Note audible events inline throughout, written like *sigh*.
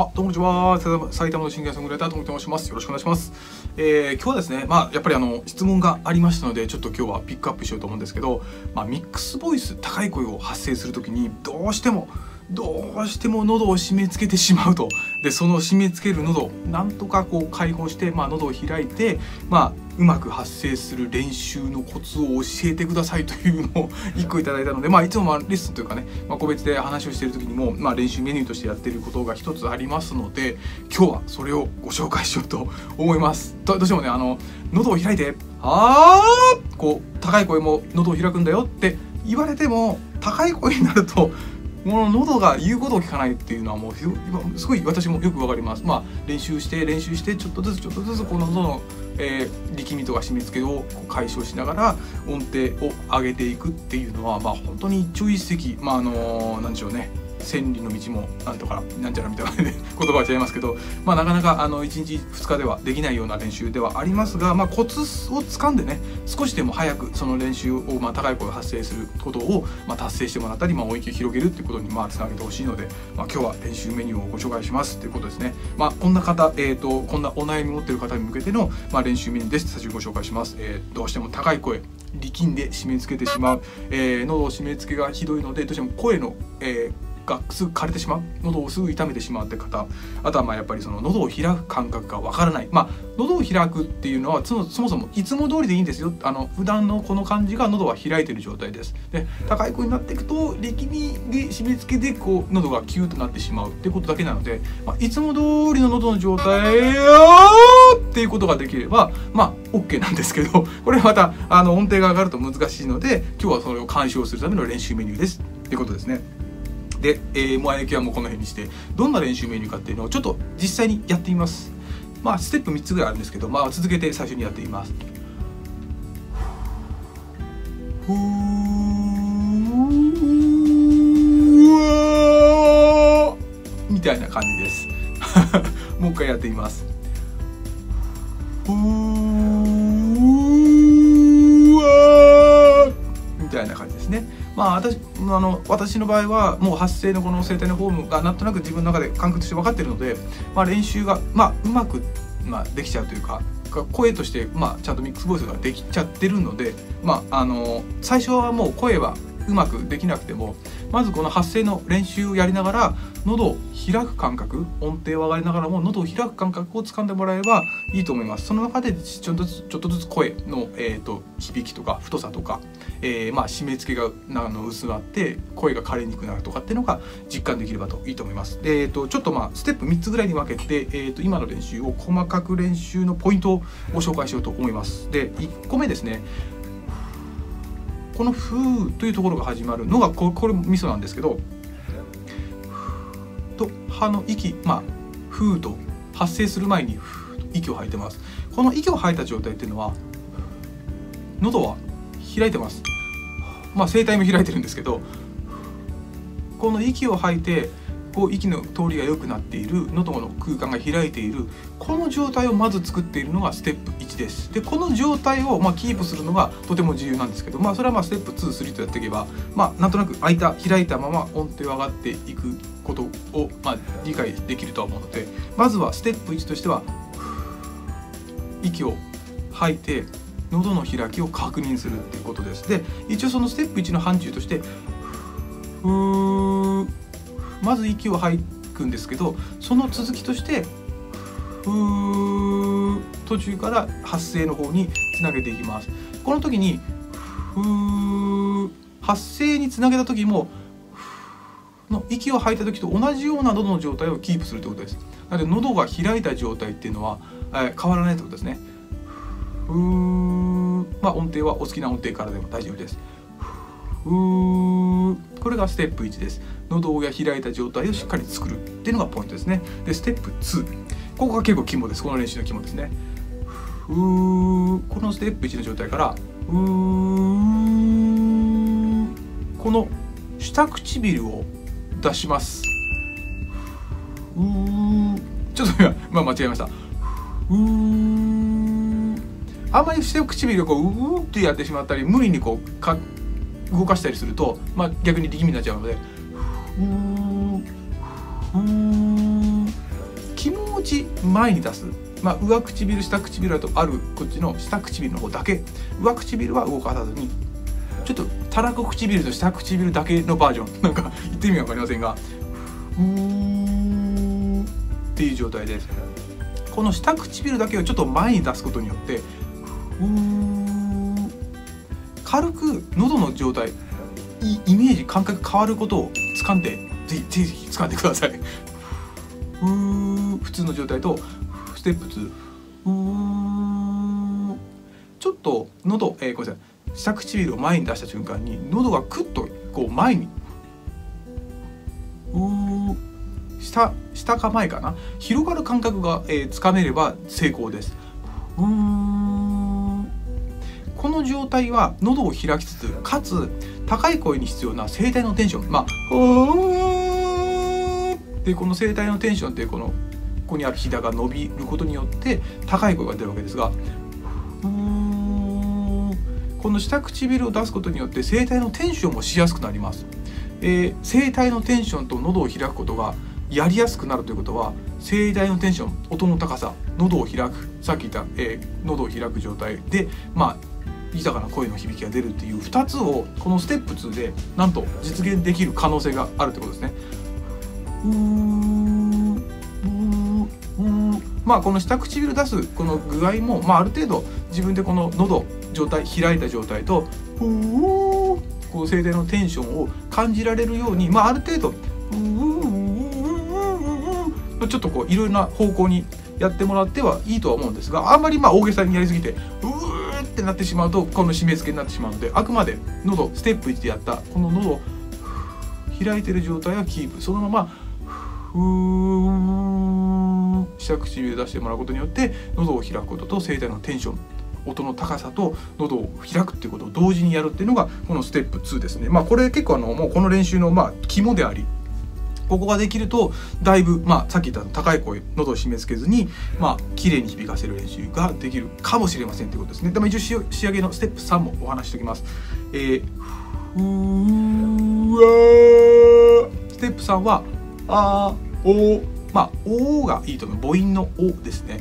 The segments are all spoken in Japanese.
あ、どうもこんにちは。埼玉のシンガーソングライターともと申します。よろしくお願いします。えー、今日はですね、まあ、やっぱりあの、質問がありましたので、ちょっと今日はピックアップしようと思うんですけど、まあ、ミックスボイス、高い声を発声するときに、どうしても、どうしても喉を締め付けてしまうと。で、その締め付ける喉、なんとかこう解放して、まあ、喉を開いて、まあ、うまく発声する練習のコツを教えてくださいというのを1個いただいたので、まあ、いつもまあレッスンというかね、まあ、個別で話をしている時にも、まあ、練習メニューとしてやってることが一つありますので今日はそれをご紹介しようと思います。どうしてもねあの喉を開いて「あー」こう高い声も喉を開くんだよって言われても高い声になるとこの喉が言うことを聞かないっていうのはもうすごい私もよくわかります。まあ練習して練習してちょっとずつちょっとずつこの喉のえー、力みとか締め付けを解消しながら音程を上げていくっていうのは、まあ、本当に一朝一夕まああのー、でしょうね千里の道もなんとかなんちゃらみたいな言葉は違いますけど、まあ、なかなかあの1日2日ではできないような練習ではありますが、まあ、コツをつかんでね少しでも早くその練習を、まあ、高い声を発生することを、まあ、達成してもらったり、まあ、音域を広げるっていうことに、まあ、つなげてほしいので、まあ、今日は練習メニューをご紹介しますっていうことですね、まあ、こんな方、えーと、こんなお悩み持ってる方に向けての、まあ、練習メニューです最初ご紹介します、えー、どうしても高い声力んで締め付けてしまう、えー、喉締め付けがひどいのでどうしても声の、えーがすぐ枯れてしまう。喉をすぐ痛めてしまうって方あとはまあやっぱりその喉を開く感覚がわからない。まあ喉を開くっていうのはそもそもいつも通りでいいんですよ。あの普段のこの感じが喉は開いてる状態です。で高い声になっていくと力みで締め付けでこう喉がキューとなってしまうってことだけなので、まあ、いつも通りの喉の状態っていうことができればまあ OK なんですけど *laughs* これまたあの音程が上がると難しいので今日はそれを監視をするための練習メニューです。っていうことですね。で、えー、もうあやきはもうこの辺にしてどんな練習メニューかっていうのをちょっと実際にやってみます。まあステップ3つぐらいあるんですけどまあ続けて最初にやってみます。ふみたいな感じですもう一回やってみますふみまあ私あの私の場合はもう発声のこの声帯のフォームがなんとなく自分の中で感覚として分かってるので、まあ、練習が、まあ、うまく、まあ、できちゃうというか声として、まあ、ちゃんとミックスボイスができちゃってるので、まあ、あの最初はもう声はうまくできなくてもまずこの発声の練習をやりながら喉を開く感覚音程を上がりながらも喉を開く感覚をつかんでもらえばいいと思います。その中でちょっとずつちょっとずつ声の、えーと、響きとか太さとか、えー、まあ、締め付けがあの薄まって声が枯れにくくなるとかっていうのが実感できればといいと思います。で、えーと、ちょっとまあステップ3つぐらいに分けて、えーと今の練習を細かく練習のポイントをご紹介しようと思います。で1個目ですね。この「ふう」というところが始まるのがこれミソなんですけどとはの息まあ「ふう」と発生する前に「ふう」と息を吐いてます。この息を吐いた状態っていうのは喉は開いてます。まあ声帯も開いてるんですけどこの息を吐いてこう息の通りが良くなっている喉の空間が開いているこの状態をまず作っているのがステップ1です。でこの状態をまキープするのがとても重要なんですけどまあそれはまあステップ23とやっていけばまあなんとなく開いた開いたまま音程を上がっていくことをまあ理解できるとは思うのでまずはステップ1としては息を吐いて喉の開きを確認するっていうことです。で一応そのステップ1の範疇としてふーまず息を吐くんですけどその続きとしてふ途中から発声の方につなげていきます。この時にふ発声につなげた時もの息を吐いた時と同じような喉の状態をキープするということです。なので喉が開いた状態っていうのは、え、変わらないということですね。ふーまあ音程はお好きな音程からでも大丈夫です。これがステップ1です。喉を開いた状態をしっかり作るっていうのがポイントですね。でステップ2ここが結構肝です。この練習の肝ですね。ふーこのステップ1の状態からふーこの下唇を出します。うーちょっと今、*laughs* まあ、間違えました。うーあんまり下唇をこううーってやってしまったり無理にこうか動かしたりすると、まあ、逆に力みになっちゃうのでふーふー口前に出す、まあ、上唇下唇だとあるこっちの下唇の方だけ。上唇は動かさずにちょっとたらこ唇と下唇だけのバージョン。*laughs* なんか言ってみ分かりませんが。うーっていう状態です。この下唇だけをちょっと前に出すことによって軽く喉の状態イメージ感覚変わることを掴んでぜひぜひ掴んでください。*laughs* うー普通の状態とステップ2うーちょっと喉、えー、ごめんなさい。下唇を前に出した瞬間に喉がクッとこう前にう下下か前かな。広がる感覚が、えー、つかめれば成功です。うーんこの状態は喉を開きつつかつ高い声に必要な声帯のテンション。まあでこの声帯のテンションってこのここにあるひだが伸びることによって高い声が出るわけですがこの下唇を出すことによって声帯のテンションもしやすくなります、えー、声帯のテンションと喉を開くことがやりやすくなるということは声帯のテンション音の高さ喉を開く。さっき言った、えー、喉を開く状態でまあ豊かな声の響きが出るっていう2つをこのステップ2でなんと実現できる可能性があるということですね。まあこの下唇出すこの具合も、まあ、ある程度自分でこの喉状態開いた状態とこう声帯のテンションを感じられるように、まあ、ある程度ちょっとこういろいろな方向にやってもらってはいいとは思うんですがあんまりまあ大げさにやりすぎてうーってなってしまうとこの締め付けになってしまうのであくまで喉ステップ1でやった。この喉を開いてる状態はキープ。そのままふー下唇出してもらうことによって喉を開くことと声帯のテンション音の高さと喉を開くっていうことを同時にやるっていうのがこのステップ2ですね。まあこれ結構あのもうこの練習のまあ肝でありここができるとだいぶ、まあ、さっき言った高い声喉を締め付けずにまあ綺麗に響かせる練習ができるかもしれませんということですね。でも一応仕上げのステップ3もお話しておきます。えー、ふわステップ3はあおまあおがいいと思う。母音のおですね。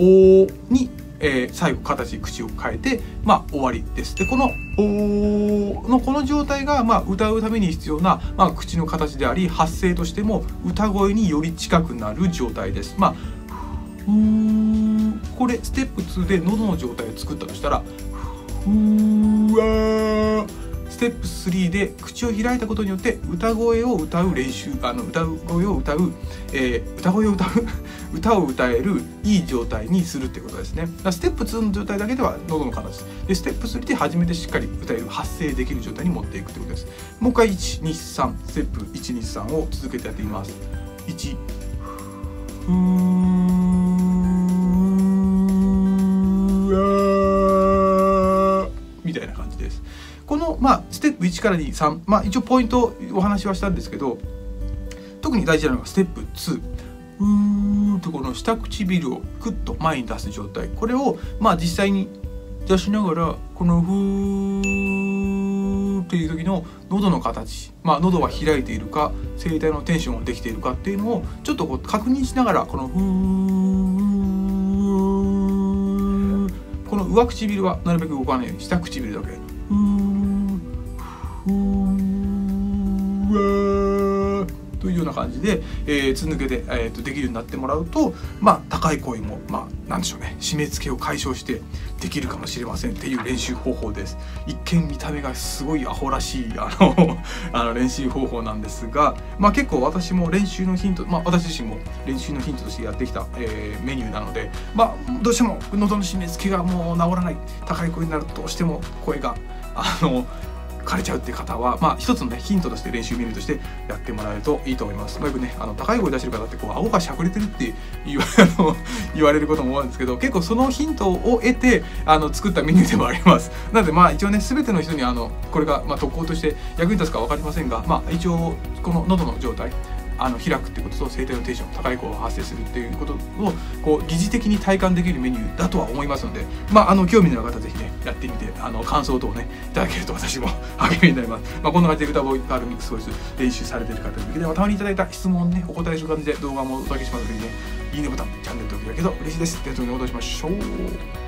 おに、えー、最後形口を変えてまあ終わりです。でこのおのこの状態が、まあ、歌うために必要な、まあ、口の形であり発声としても歌声により近くなる状態です。まあこれステップ2で喉の状態を作ったとしたらふわステップ3で口を開いたことによって歌声を歌う練習あの歌声を歌う、えー、歌声を歌う歌を歌えるいい状態にするってことですね。ステップ2の状態だけでは喉の形。でステップ3で初めてしっかり歌える発声できる状態に持っていくってことです。もう一回123ステップ123を続けてやってみます。1ふーみたいな感じです。この、まあ、ステップ1から23、まあ、一応ポイントお話はしたんですけど特に大事なのがステップ2うーんとこの下唇をクッと前に出す状態。これをまあ実際に出しながらこのふーっていう時の喉の形まあ喉は開いているか声帯のテンションができているかっていうのをちょっとこう確認しながらこのふーこの上唇はなるべく動かないように下唇だけ。な感じで、えー、つ抜けで、えーと、できるようになってもらうと、まあ、高い声も、まあ、なんでしょうね。締め付けを解消してできるかもしれませんっていう練習方法です。一見見た目がすごいアホらしいあの *laughs* あの練習方法なんですが、まあ、結構私も練習のヒント、まあ、私自身も練習のヒントとしてやってきた、えー、メニューなので、まあ、どうしても喉の締め付けがもう治らない高い声になるとどうしても声があの枯れちゃうっていう方は、まあ、一つのねヒントとして練習メニューとしてやってもらえるといいと思います。よくねあの高い声出してる方ってこう顎がしゃくれてるって言わ *laughs* あの言われることも多いんですけど結構そのヒントを得てあの作ったメニューでもあります。なのでまあ一応ね全ての人にあのこれが、まあ、特攻として役に立つか分かりませんが、まあ、一応この喉の状態あの開くってことと声帯のテンション高い声が発生するっていうことをこう疑似的に体感できるメニューだとは思いますので、まあ、あの興味のある方ぜひねやってみてあの感想等をねいただけると私も *laughs* 励みになります、まあ、こんな感じで歌ボイガールミックスボイス練習されてる方に向けてたまにいただいた質問ねお答えする感じで動画もお届けしますのでねいいねボタンチャンネル登録だけど嬉しいです。では次にお戻しましょう。